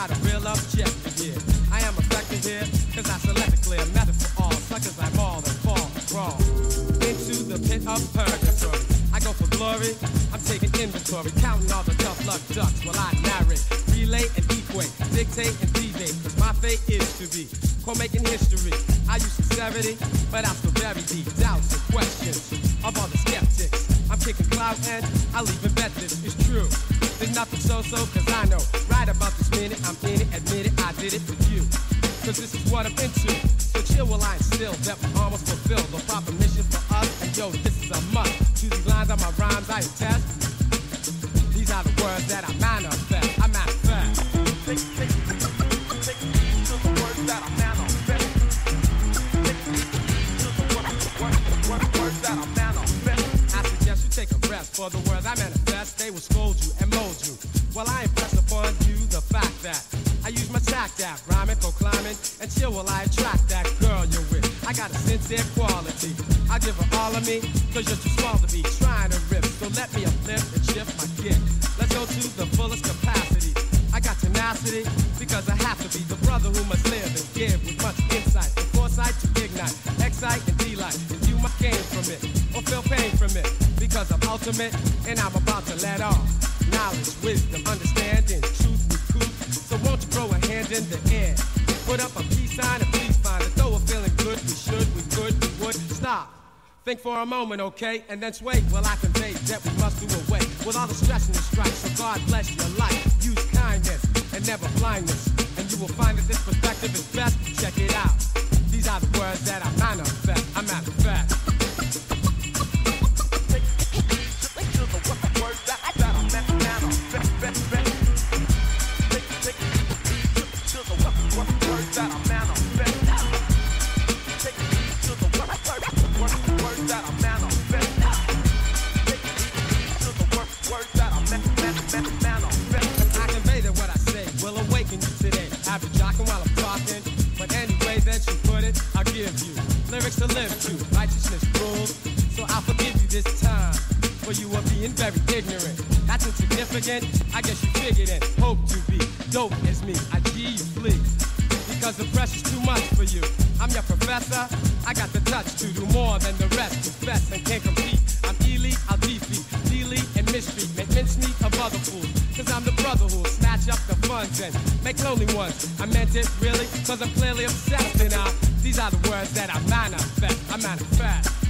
got a real objective here. I am effective here, cause I select a clear method for all. Suckers I maul and fall wrong into the pit of purgatory. I go for glory, I'm taking inventory, counting all the tough luck ducks while I narrate, relay and equate, dictate and deviate, cause my fate is to be co-making history. I use sincerity, but I still bury deep doubts and questions of all the skeptics. Kicking and I'll even bet this is true. There's nothing so-so, cause I know right about this minute, I'm in it, admit it, I did it for you. Cause this is what I'm into. So chill while I instill that we almost fulfill the proper mission for us. And yo, this is a must. These lines are my rhymes I attest. These are the words that I manifest. For the words I manifest. They will scold you and mold you. While I impress upon you the fact that I use my tact that rhyming, climbing, and chill while I attract that girl you're with. I got a sincere quality. I give her all of me, cause you're too small to be trying to rip. So let me uplift and shift my gift. Let's go to the fullest capacity. I got tenacity, because I have to be the brother who must live and give with much insight and foresight to ignite, excite and delight. And you might gain from it, or feel pain from it, because I'm ultimate and I'm about to let off. Knowledge, wisdom, understanding, truth, recoup. So won't you throw a hand in the air? Put up a peace sign and please find it. Though we're feeling good, we should, we could, we would. Stop. Think for a moment, okay? And then sway while I convey that we must do away with all the stress and the strife. So God bless your life. Use kindness and never blindness. And you will find that this perspective is best. Check it out. These are the words that I manifest. Give you lyrics to live to. Righteousness rules, so I'll forgive you this time. For you are being very ignorant. That's insignificant. I guess you figured it. Hope to be dope as me. I G you flee. Because the pressure's too much for you. I'm your professor. I got the touch to do more than the rest. Confess and can't compete. I'm elite, I'll defeat. Delete and mistreat. Make mincemeat of other fools. Cause I'm the brother who'll snatch up the funds and make lonely ones. I meant it really, cause I'm clearly obsessed. And uh, these are the words that I manifest. I manifest.